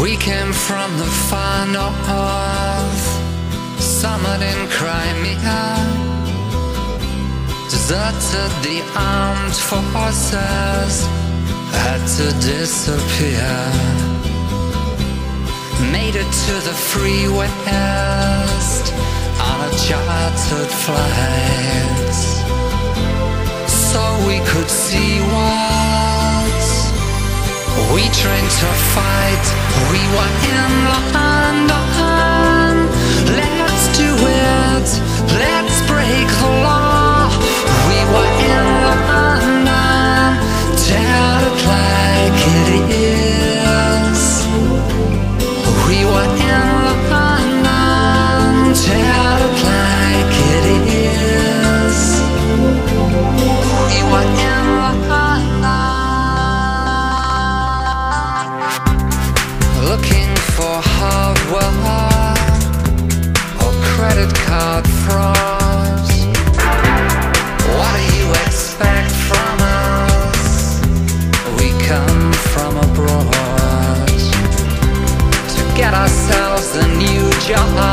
We came from the far north, summered in Crimea, deserted the armed forces, had to disappear. Made it to the free west on a chartered flight, so we could see what we trained to fight. We were in London. Let's abroad to